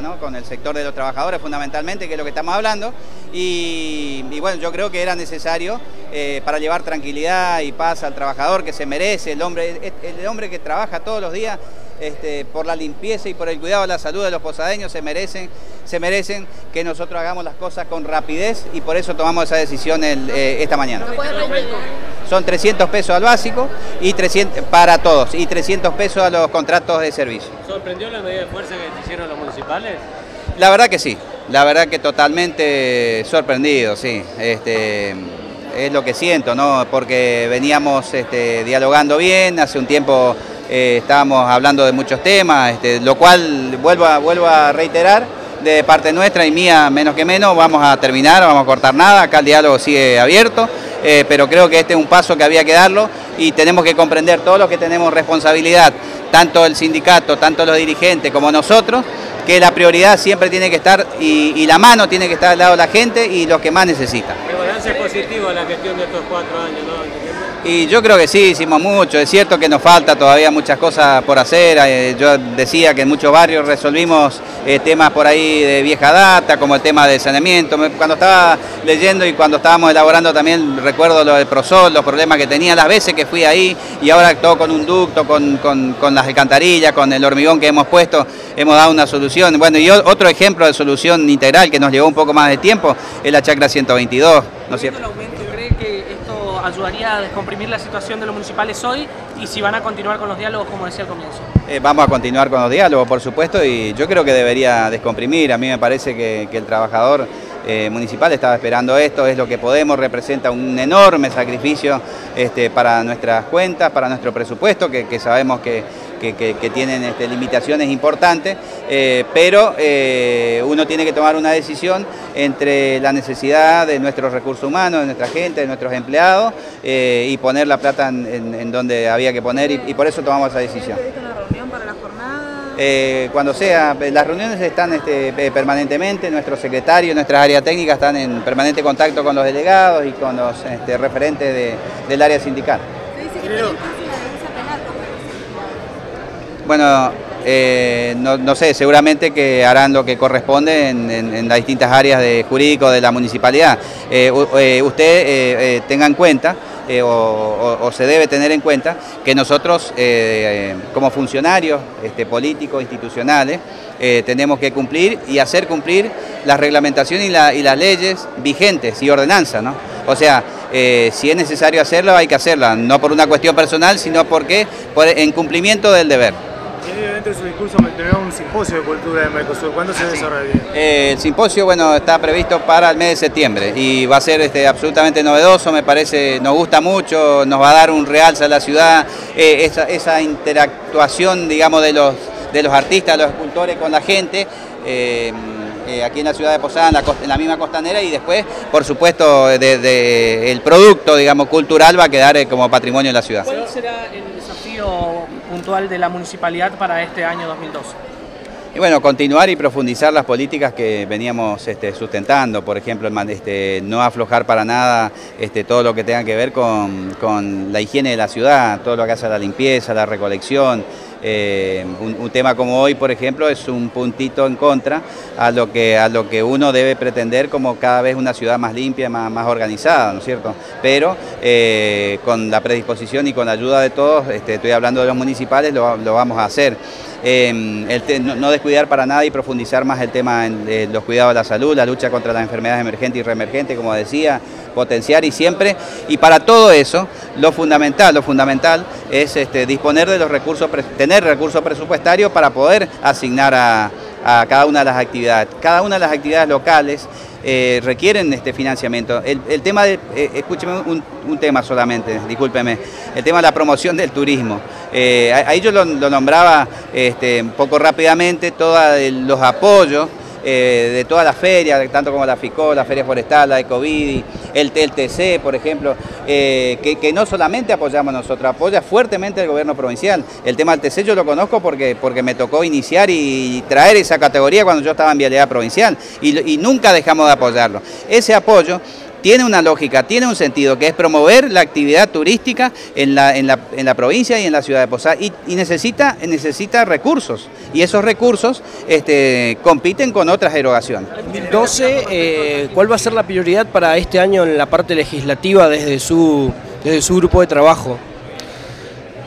¿no? con el sector de los trabajadores fundamentalmente, que es lo que estamos hablando, y, bueno, yo creo que era necesario eh, para llevar tranquilidad y paz al trabajador que se merece, el hombre, el hombre que trabaja todos los días este, por la limpieza y por el cuidado de la salud de los posadeños se merecen, se merecen que nosotros hagamos las cosas con rapidez y por eso tomamos esa decisión eh, esta mañana. Son 300 pesos al básico y 300 para todos y 300 pesos a los contratos de servicio. ¿Sorprendió la medida de fuerza que hicieron los municipales? La verdad que sí, la verdad que totalmente sorprendido, sí. Este, es lo que siento, ¿no? Porque veníamos este, dialogando bien, hace un tiempo eh, estábamos hablando de muchos temas, este, lo cual vuelvo a, vuelvo a reiterar, de parte nuestra y mía menos que menos, vamos a terminar, vamos a cortar nada, acá el diálogo sigue abierto, eh, pero creo que este es un paso que había que darlo y tenemos que comprender todos los que tenemos responsabilidad, tanto el sindicato, tanto los dirigentes como nosotros, que la prioridad siempre tiene que estar y, la mano tiene que estar al lado de la gente y los que más necesitan. ¿El positivo la gestión de estos cuatro años? ¿no? Y yo creo que sí, hicimos mucho. Es cierto que nos falta todavía muchas cosas por hacer. Eh, yo decía que en muchos barrios resolvimos eh, temas por ahí de vieja data, como el tema de saneamiento. Cuando estaba leyendo y cuando estábamos elaborando también recuerdo lo del Prosol, los problemas que tenía las veces que fui ahí y ahora todo con un ducto, con, las alcantarillas, con el hormigón que hemos puesto, hemos dado una solución. Bueno, y otro ejemplo de solución integral que nos llevó un poco más de tiempo es la chacra 122. ¿no cierto? Ayudaría a descomprimir la situación de los municipales hoy y si van a continuar con los diálogos como decía al comienzo. Eh, vamos a continuar con los diálogos, por supuesto, y yo creo que debería descomprimir. A mí me parece que, el trabajador eh, municipal estaba esperando esto, es lo que podemos, representa un enorme sacrificio este, para nuestras cuentas, para nuestro presupuesto, que sabemos que que, tienen este, limitaciones importantes, eh, pero eh, uno tiene que tomar una decisión entre la necesidad de nuestros recursos humanos, de nuestra gente, de nuestros empleados, eh, y poner la plata en, donde había que poner, y, por eso tomamos esa decisión. una reunión para la jornada? cuando sea, las reuniones están este, permanentemente, nuestros secretarios, nuestras áreas técnicas están en permanente contacto con los delegados y con los este, referentes del área sindical. Bueno, eh, no, sé, seguramente que harán lo que corresponde en, las distintas áreas de jurídico de la municipalidad. Eh, eh, usted tenga en cuenta, o, se debe tener en cuenta, que nosotros como funcionarios este, políticos, institucionales, tenemos que cumplir y hacer cumplir la reglamentación y, las leyes vigentes y ordenanza, ¿no? O sea, si es necesario hacerlo, hay que hacerla, no por una cuestión personal, sino porque en cumplimiento del deber. De su discurso mencionó un simposio de cultura de Mercosur. ¿Cuándo se desarrolla? Eh, el simposio, bueno, está previsto para el mes de septiembre y va a ser este, absolutamente novedoso, me parece, nos gusta mucho, nos va a dar un realce a la ciudad, eh, esa, interactuación, digamos, de los, de los artistas, los escultores con la gente. Eh, aquí en la ciudad de Posada, en la, misma costanera, y después, por supuesto, el producto, digamos, cultural va a quedar como patrimonio de la ciudad. ¿Cuál será el puntual de la municipalidad para este año 2012? Y bueno, continuar y profundizar las políticas que veníamos este, sustentando, por ejemplo, este, no aflojar para nada este, todo lo que tenga que ver con, con, la higiene de la ciudad, todo lo que hace la limpieza, la recolección, eh, un, tema como hoy, por ejemplo, es un puntito en contra a lo que, a lo que uno debe pretender como cada vez una ciudad más limpia, más, más organizada, ¿no es cierto? Pero eh, con la predisposición y con la ayuda de todos, este, estoy hablando de los municipales, lo, vamos a hacer. Em, no, descuidar para nada y profundizar más el tema de los cuidados de la salud, la lucha contra las enfermedades emergentes y reemergentes, como decía, potenciar y siempre, y para todo eso, lo fundamental, lo fundamental es este, disponer de los recursos, tener recursos presupuestarios para poder asignar a, cada una de las actividades. Cada una de las actividades locales eh, requieren este financiamiento. El, tema de, eh, escúcheme un, tema solamente, discúlpeme, el tema de la promoción del turismo. Eh, ahí yo lo, nombraba este, un poco rápidamente, todos los apoyos de todas las ferias, tanto como la FICO, la Feria Forestal, la Ecovidi, el, TC, por ejemplo, eh, que, no solamente apoyamos nosotros, apoya fuertemente el gobierno provincial. El tema del TC yo lo conozco porque, porque me tocó iniciar y traer esa categoría cuando yo estaba en vialidad provincial y, nunca dejamos de apoyarlo. Ese apoyo tiene una lógica, tiene un sentido, que es promover la actividad turística en la, en la, provincia y en la ciudad de Posada, y, necesita, necesita recursos, y esos recursos este, compiten con otras erogaciones. 2012, eh, ¿cuál va a ser la prioridad para este año en la parte legislativa desde su, desde su grupo de trabajo?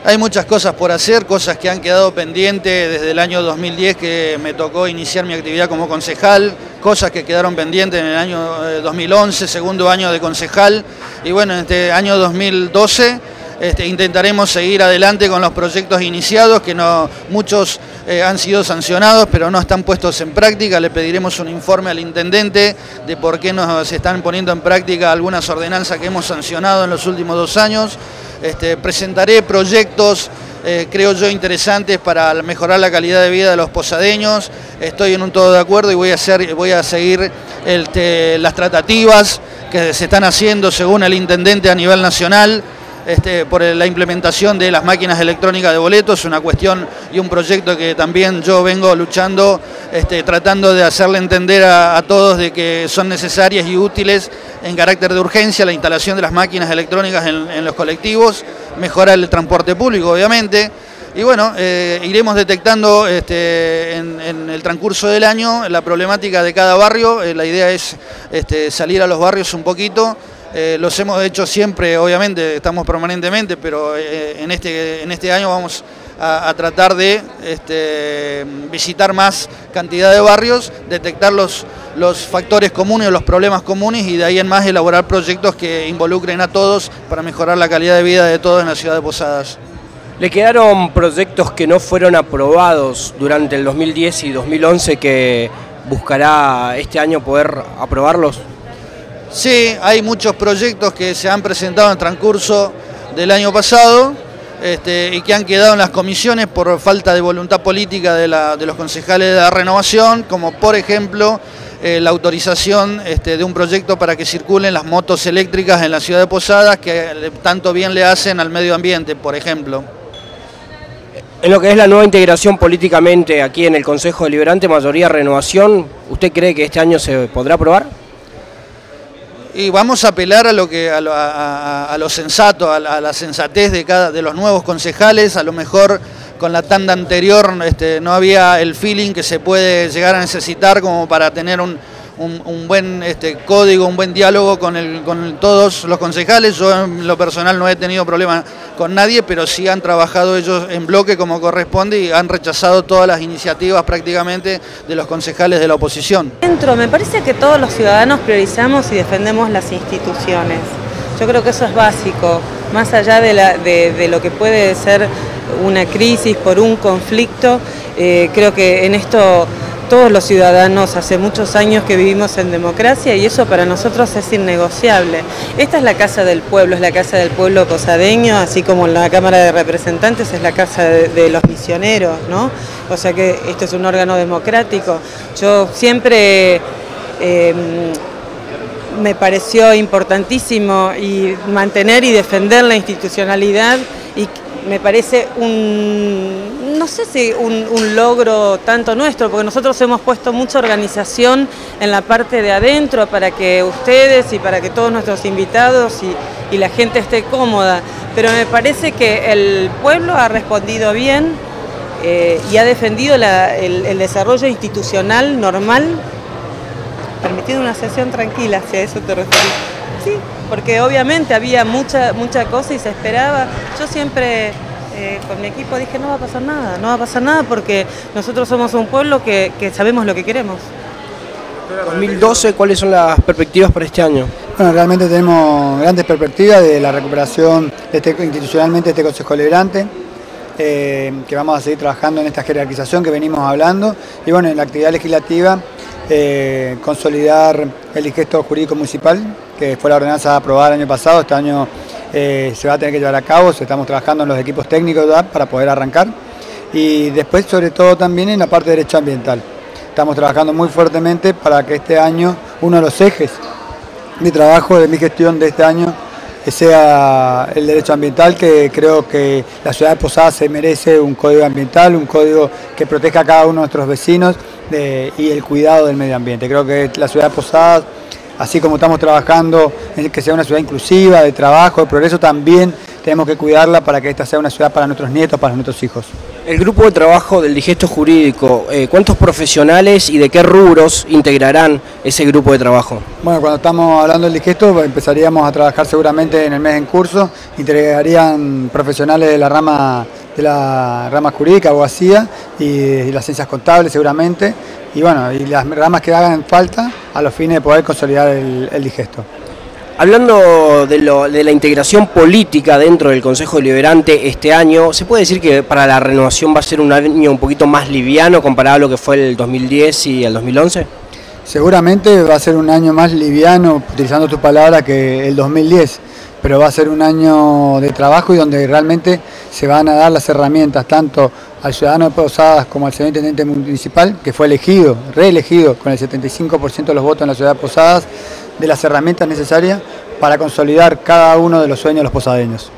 Hay muchas cosas por hacer, cosas que han quedado pendientes desde el año 2010 que me tocó iniciar mi actividad como concejal, cosas que quedaron pendientes en el año 2011, eh, segundo año de concejal, y bueno, en este año 2012 este, intentaremos seguir adelante con los proyectos iniciados, que no muchos eh, han sido sancionados, pero no están puestos en práctica. Le pediremos un informe al intendente de por qué no se están poniendo en práctica algunas ordenanzas que hemos sancionado en los últimos dos años. Este, presentaré proyectos, eh, creo yo, interesantes para mejorar la calidad de vida de los posadeños. Estoy en un todo de acuerdo y voy a, hacer, voy a seguir las tratativas que se están haciendo según el intendente a nivel nacional. Este, por la implementación de las máquinas electrónicas de boletos, una cuestión y un proyecto que también yo vengo luchando, este, tratando de hacerle entender a, todos de que son necesarias y útiles en carácter de urgencia la instalación de las máquinas electrónicas en, los colectivos, mejorar el transporte público obviamente, y bueno, eh, iremos detectando este, en, el transcurso del año la problemática de cada barrio. Eh, la idea es salir a los barrios un poquito, eh, los hemos hecho siempre, obviamente, estamos permanentemente, pero eh, en, este, en este año vamos a, tratar de este, visitar más cantidad de barrios, detectar los, los factores comunes, los problemas comunes y de ahí en más elaborar proyectos que involucren a todos para mejorar la calidad de vida de todos en la ciudad de Posadas. ¿Le quedaron proyectos que no fueron aprobados durante el 2010 y 2011 que buscará este año poder aprobarlos? Sí, hay muchos proyectos que se han presentado en transcurso del año pasado este, y que han quedado en las comisiones por falta de voluntad política de, los concejales de la renovación, como por ejemplo eh, la autorización este, de un proyecto para que circulen las motos eléctricas en la ciudad de Posadas, que tanto bien le hacen al medio ambiente, por ejemplo. En lo que es la nueva integración políticamente aquí en el Consejo Deliberante, mayoría renovación, ¿usted cree que este año se podrá aprobar? Y vamos a apelar a lo que a lo, sensato, a la, sensatez de cada de los nuevos concejales, a lo mejor con la tanda anterior este, no había el feeling que se puede llegar a necesitar como para tener un, un, buen este, código, un buen diálogo con, el, con todos los concejales. Yo en lo personal no he tenido problema con nadie, pero sí han trabajado ellos en bloque como corresponde y han rechazado todas las iniciativas prácticamente de los concejales de la oposición. Dentro, me parece que todos los ciudadanos priorizamos y defendemos las instituciones. Yo creo que eso es básico, más allá de, la, de, lo que puede ser una crisis por un conflicto, eh, creo que en esto todos los ciudadanos hace muchos años que vivimos en democracia y eso para nosotros es innegociable. Esta es la casa del pueblo, es la casa del pueblo posadeño, así como la Cámara de Representantes es la casa de, los misioneros, ¿no? O sea que esto es un órgano democrático. Yo siempre... Em, me pareció importantísimo y mantener y defender la institucionalidad y me parece un, no sé si un, logro tanto nuestro, porque nosotros hemos puesto mucha organización en la parte de adentro para que ustedes y para que todos nuestros invitados y, la gente esté cómoda, pero me parece que el pueblo ha respondido bien eh, y ha defendido el, desarrollo institucional normal, permitiendo una sesión tranquila, si a eso te referís. Sí, porque obviamente había mucha, mucha cosa y se esperaba. Yo siempre eh, con mi equipo dije, no va a pasar nada, no va a pasar nada porque nosotros somos un pueblo que, sabemos lo que queremos. 2012, ¿cuáles son las perspectivas para este año? Bueno, realmente tenemos grandes perspectivas de la recuperación este, institucionalmente de este Consejo Liberante, eh, que vamos a seguir trabajando en esta jerarquización que venimos hablando, y bueno, en la actividad legislativa, eh, consolidar el digesto jurídico municipal, que fue la ordenanza aprobada el año pasado, este año eh, se va a tener que llevar a cabo, estamos trabajando en los equipos técnicos para poder arrancar. Y después sobre todo también en la parte de derecho ambiental. Estamos trabajando muy fuertemente para que este año uno de los ejes de trabajo de mi gestión de este año sea el derecho ambiental, que creo que la ciudad de Posadas se merece un código ambiental, un código que proteja a cada uno de nuestros vecinos y el cuidado del medio ambiente. Creo que la ciudad de Posadas así como estamos trabajando en que sea una ciudad inclusiva, de trabajo, de progreso, también tenemos que cuidarla para que esta sea una ciudad para nuestros nietos, para nuestros hijos. El grupo de trabajo del digesto jurídico, eh, ¿cuántos profesionales y de qué rubros integrarán ese grupo de trabajo? Bueno, cuando estamos hablando del digesto empezaríamos a trabajar seguramente en el mes en curso, integrarían profesionales de la rama de la rama jurídica, abogacía y, y las ciencias contables seguramente, y bueno, y las ramas que hagan falta a los fines de poder consolidar el, el digesto. Hablando de, lo, de, la integración política dentro del Consejo Deliberante este año, ¿se puede decir que para la renovación va a ser un año un poquito más liviano comparado a lo que fue el 2010 y el 2011? Seguramente va a ser un año más liviano, utilizando tu palabra, que el 2010, pero va a ser un año de trabajo y donde realmente se van a dar las herramientas tanto al ciudadano de Posadas como al señor intendente municipal, que fue elegido, reelegido con el 75% de los votos en la ciudad de Posadas, de las herramientas necesarias para consolidar cada uno de los sueños de los posadeños.